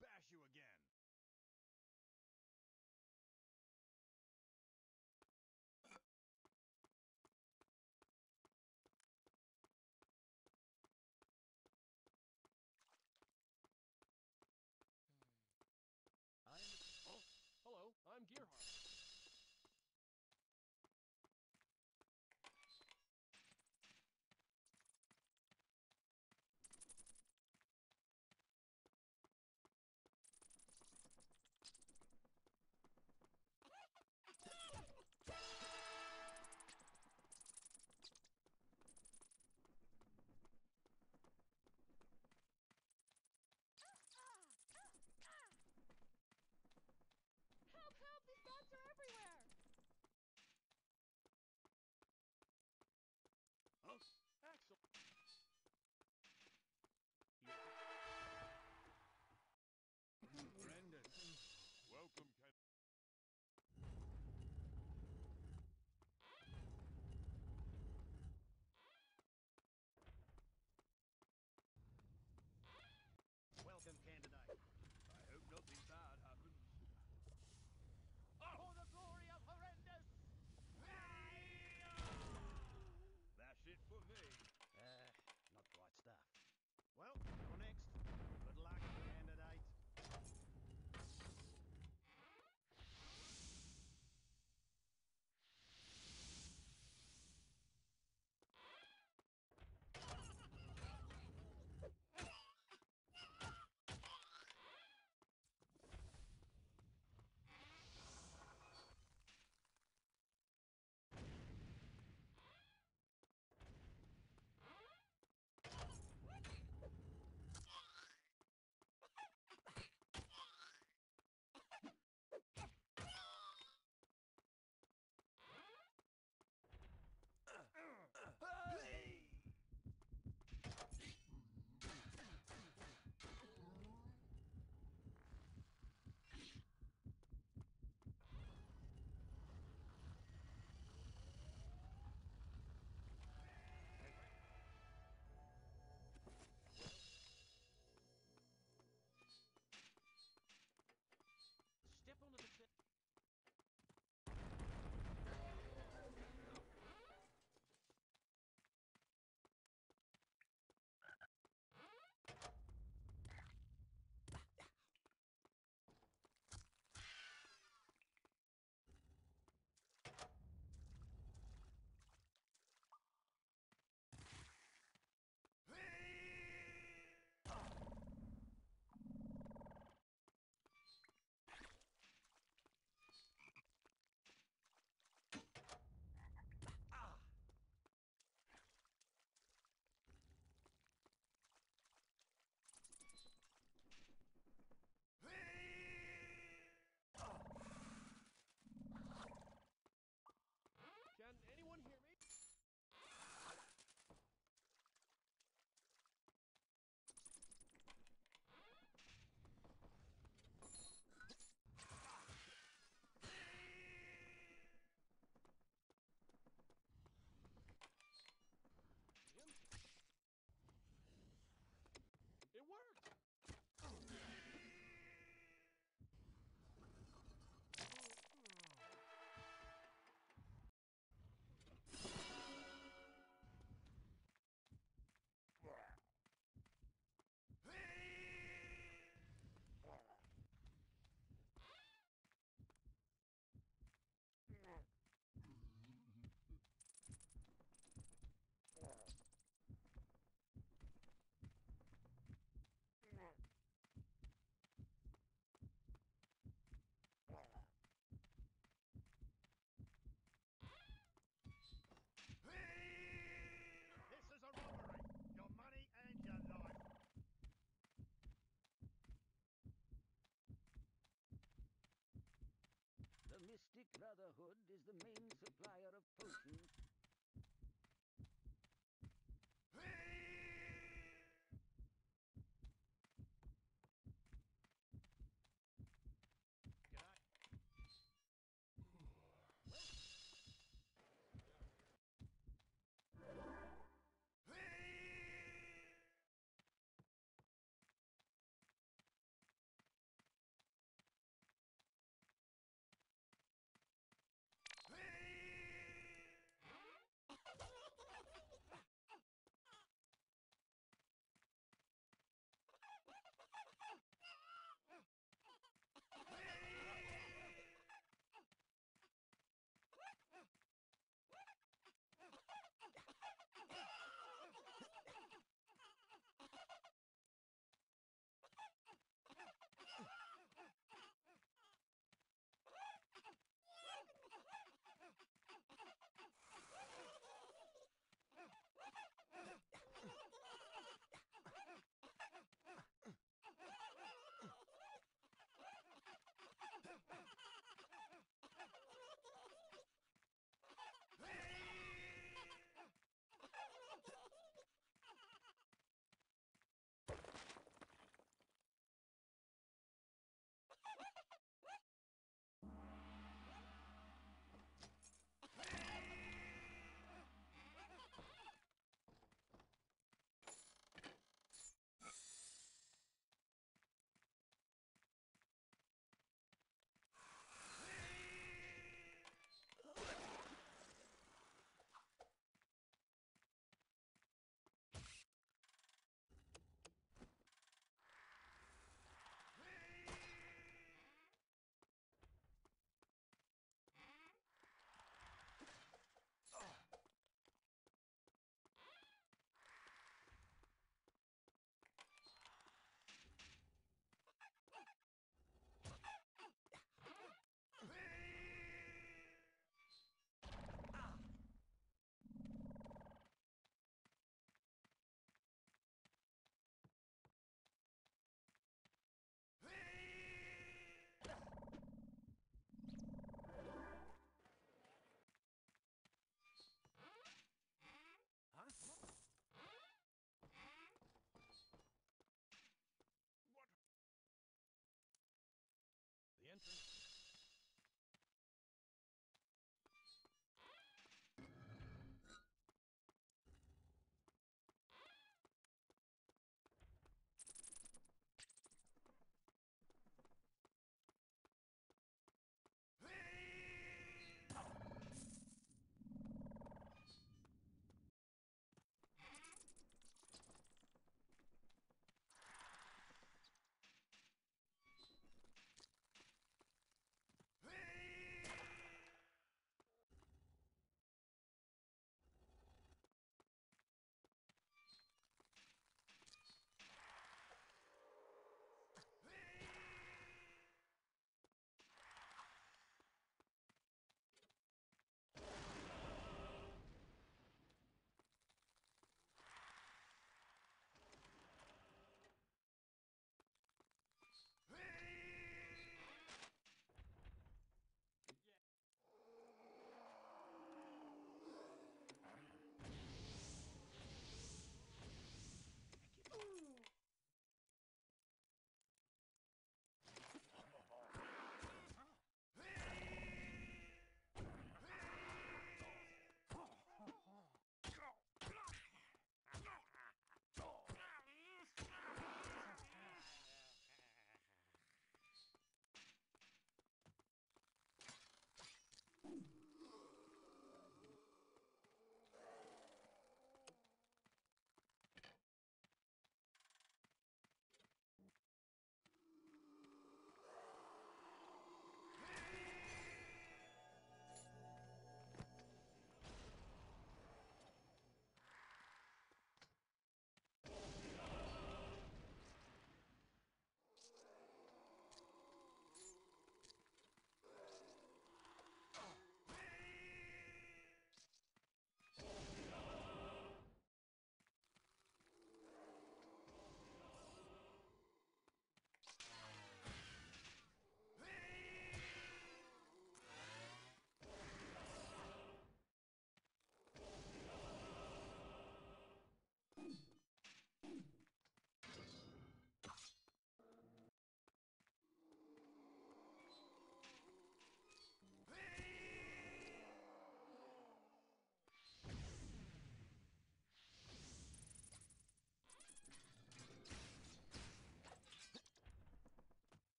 bash you again.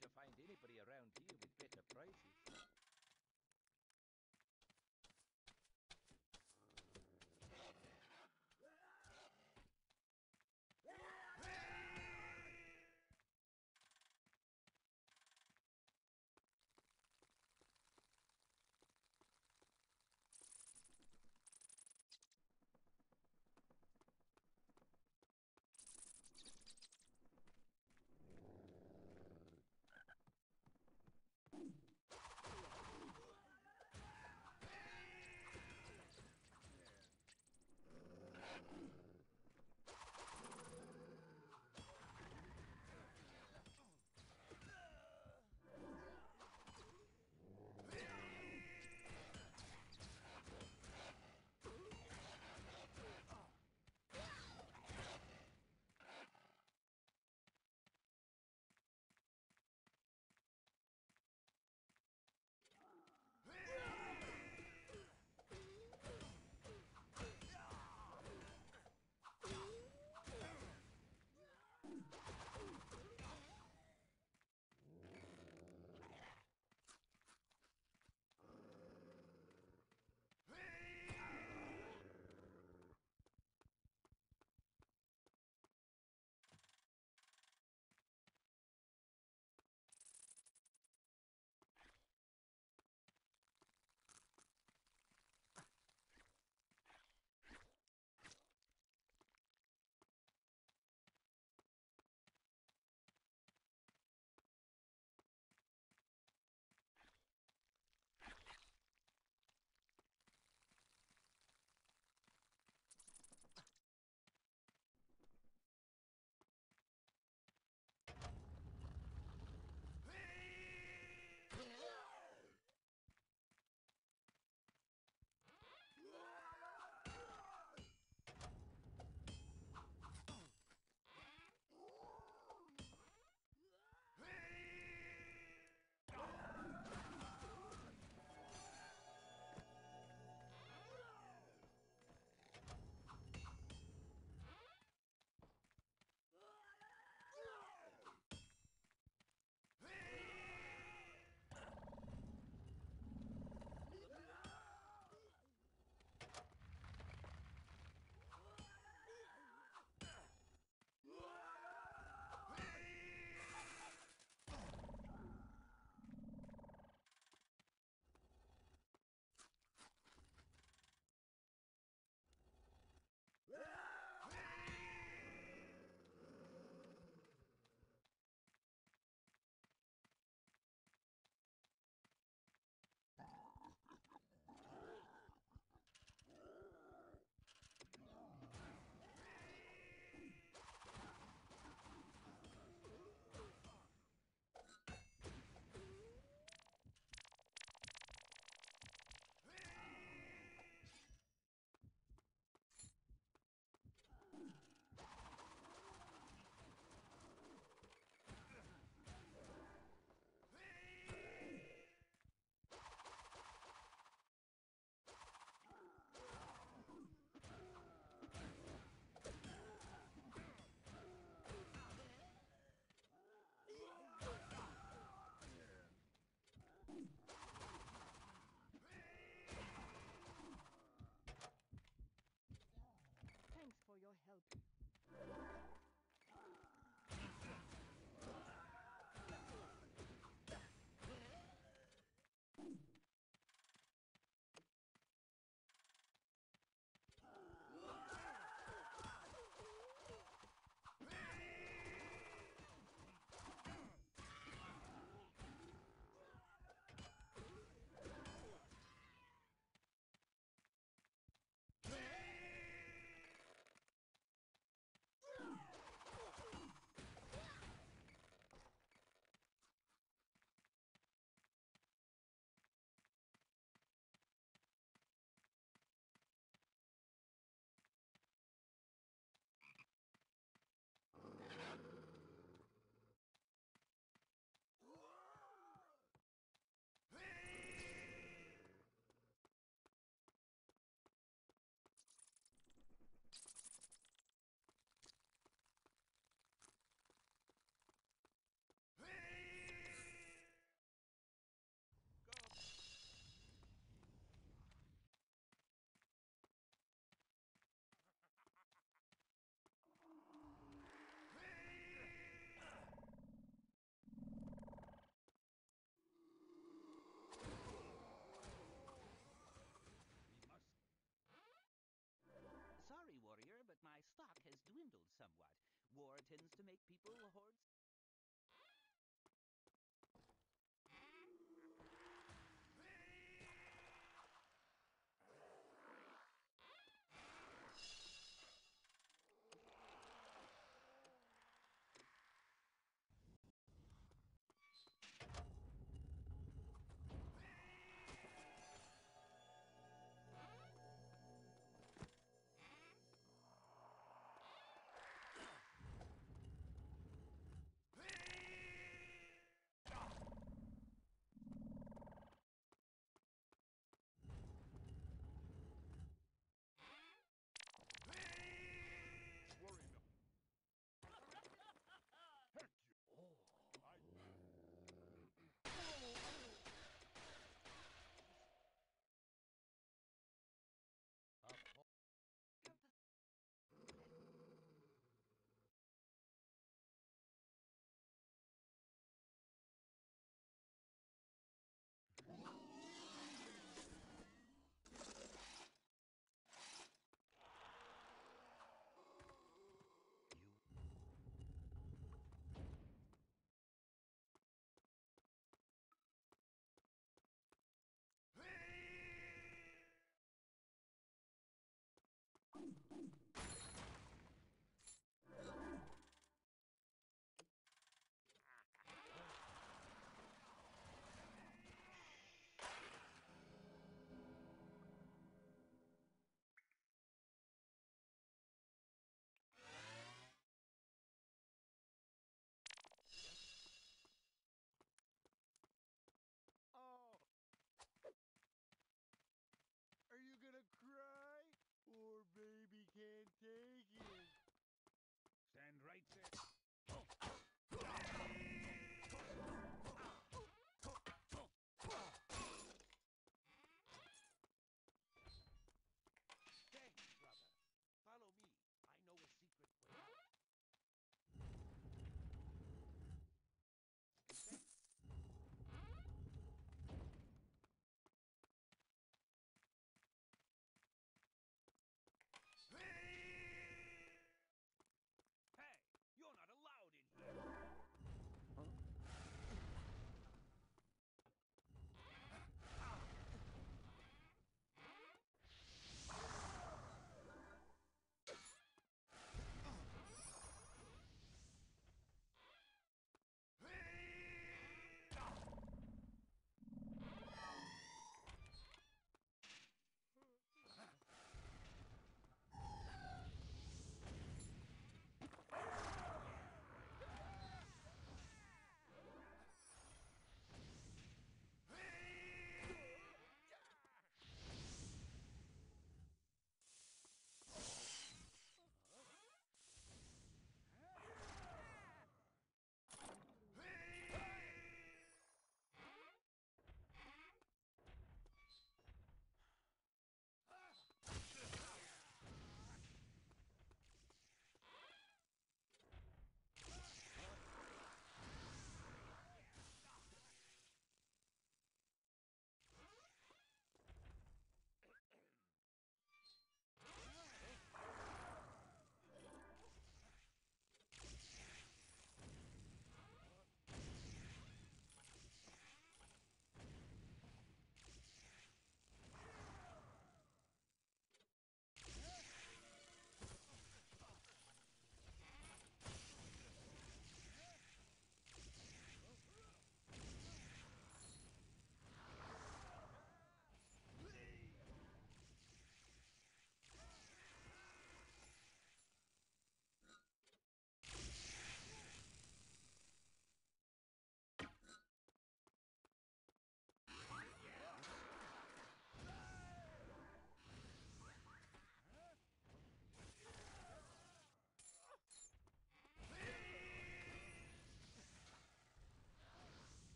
Going to find anybody somewhat. War tends to make people hoard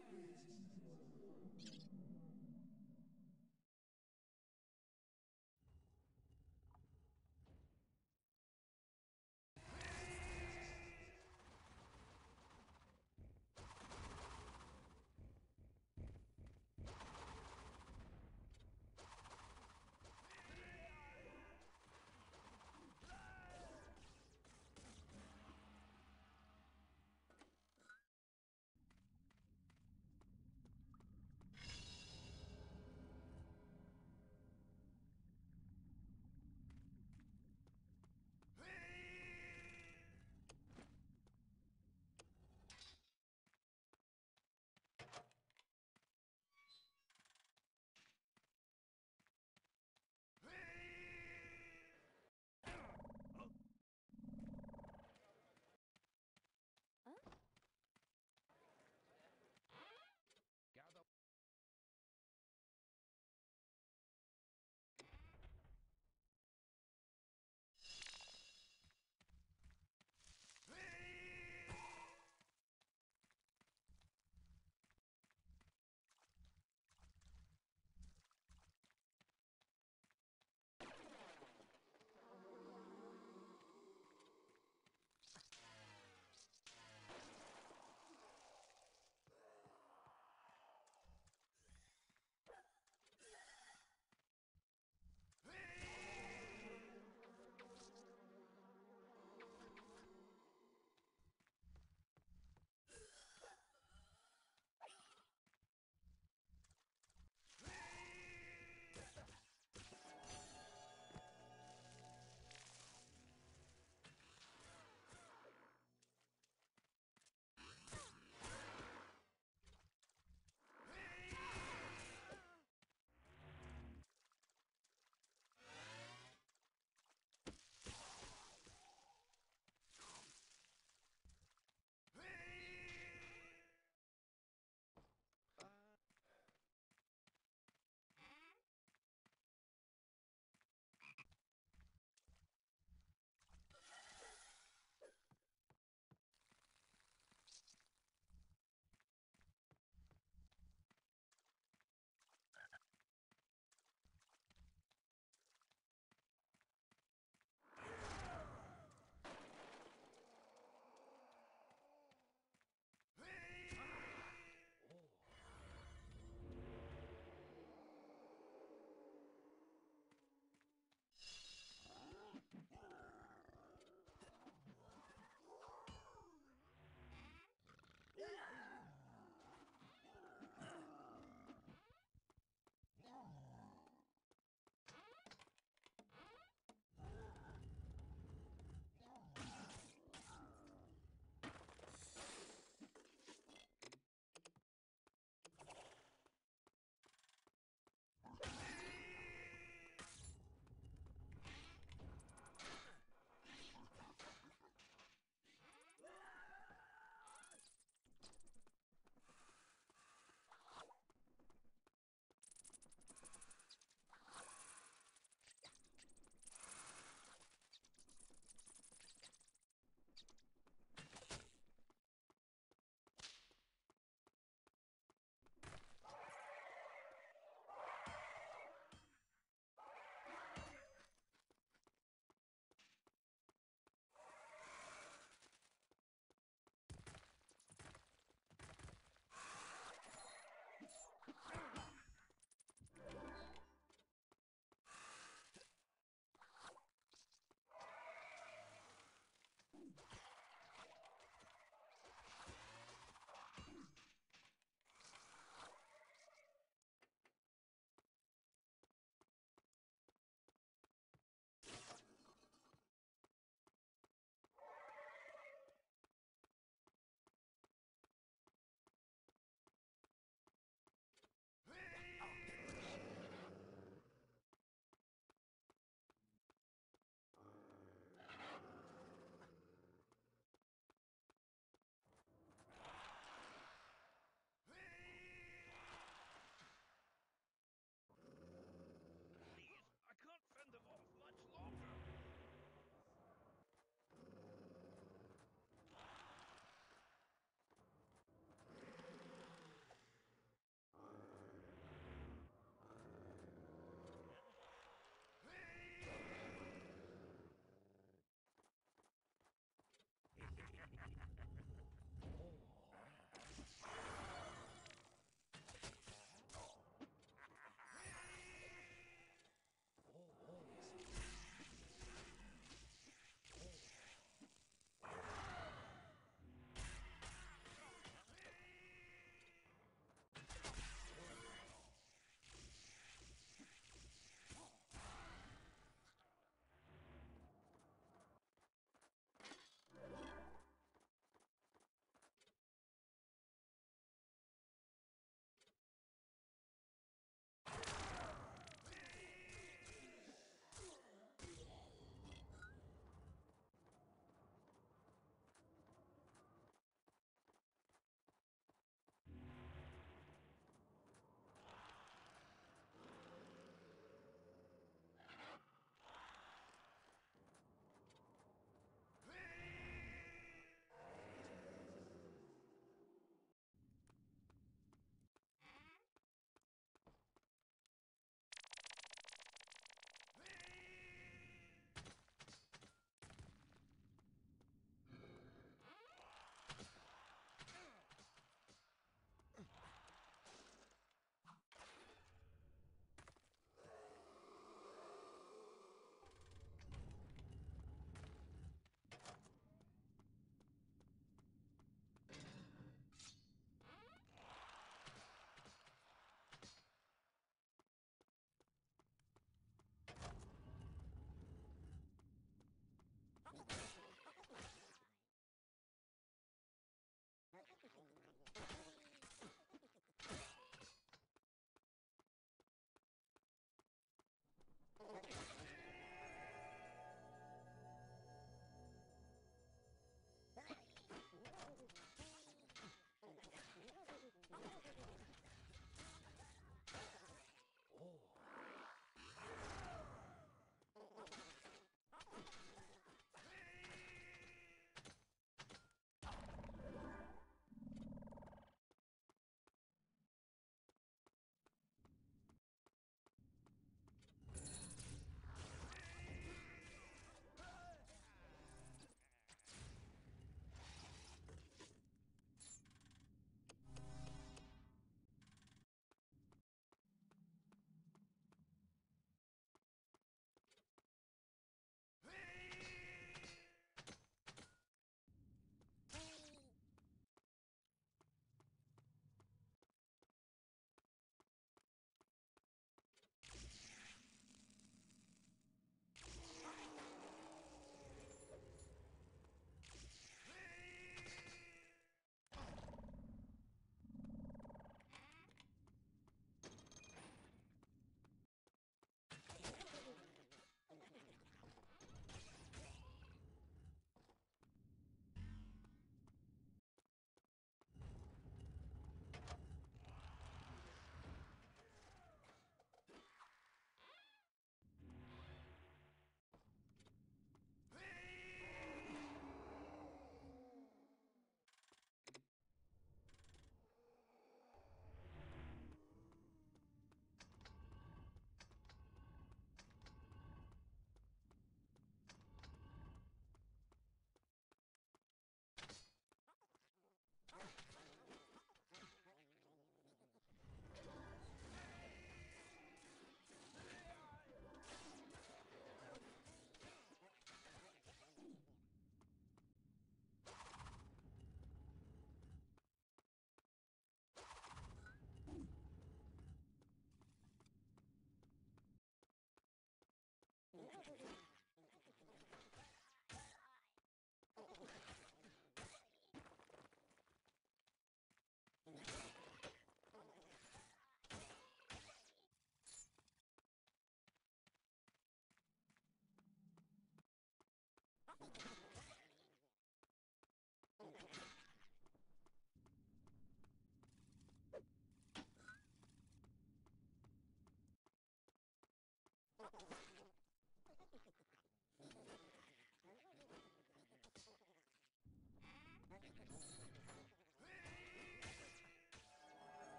Jesus.